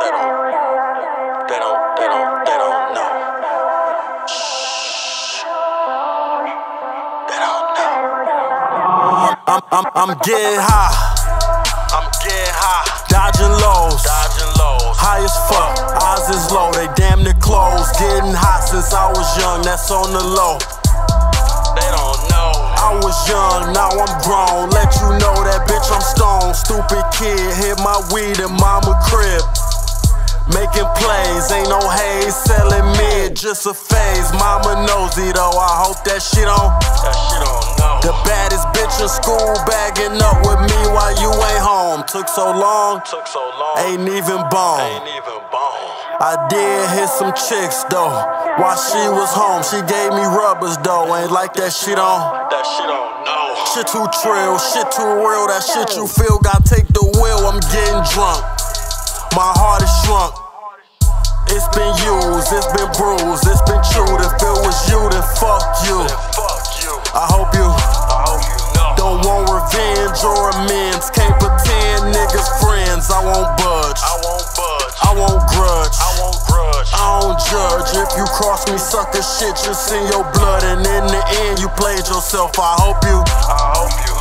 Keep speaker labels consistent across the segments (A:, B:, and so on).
A: they don't, they don't, they don't, they don't know. Shh. They don't know.
B: I'm, I'm, I'm getting high,
A: I'm getting high,
B: dodging lows.
A: dodging lows.
B: High as fuck, eyes is low, they damn near closed. Getting hot since I was young, that's on the low.
A: They don't know.
B: I was young, now I'm grown. Let you know that bitch I'm stoned. Stupid kid, hit my weed in mama crib. Plays, ain't no haze, selling mid, just a phase. Mama nosy though, I hope that shit on.
A: That shit don't know.
B: The baddest bitch in school bagging up with me while you ain't home. Took so long,
A: Took so long.
B: ain't even bone.
A: Ain't even bone.
B: I did hit some chicks though. While she was home, she gave me rubbers though. Ain't like that shit on.
A: That shit don't know.
B: Shit too trill, shit too real. That shit you feel, got take the wheel. I'm getting drunk. My heart is shrunk. It's been used, it's been bruised, it's been chewed. If it was you, then fuck you.
A: Fuck you.
B: I hope you
A: I hope you
B: don't want revenge or amends. Can't pretend niggas friends. I won't budge.
A: I won't budge.
B: I won't grudge.
A: I won't grudge.
B: I don't judge if you cross me, sucker shit just in your blood, and in the end you played yourself. I hope you,
A: I hope you.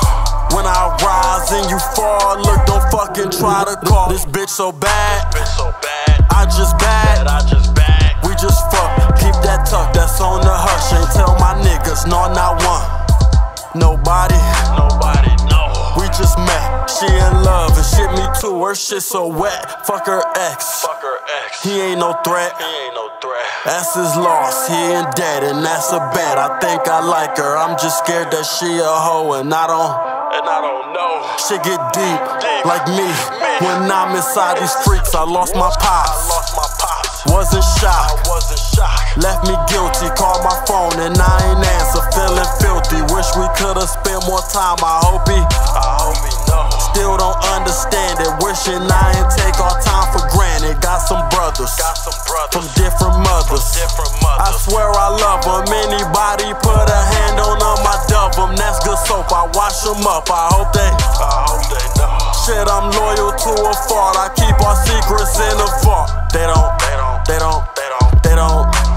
B: when I rise and you fall, look, don't fucking try to call this bitch so bad.
A: Been so bad
B: I just
A: that. I just bag.
B: We just fuck, keep that tuck, that's on the hush. Ain't tell my niggas, no, not one. Nobody,
A: Nobody know.
B: we just met. She in love and shit me too. Her shit so wet. Fuck her ex.
A: Fuck her ex.
B: He ain't no threat.
A: He ain't no threat.
B: That's his loss, he ain't dead, and that's a bet. I think I like her, I'm just scared that she a hoe, and I don't.
A: And I don't know.
B: Shit get deep,
A: Deep.
B: like me. When I'm inside these freaks, I lost my pops. Wasn't shocked, left me guilty. Called my phone and I ain't answer, feeling filthy. Wish we could've spent more time. I hope he still don't understand it. Wishing I ain't take our time for granted. Got some brothers from different mothers. I swear I love them. Anybody put a hand on them, I dub them. That's good soap. I wash them up. I hope they. Shit, I'm loyal to a fault. I keep our secrets in the vault. They don't.
A: They don't.
B: They don't.
A: They don't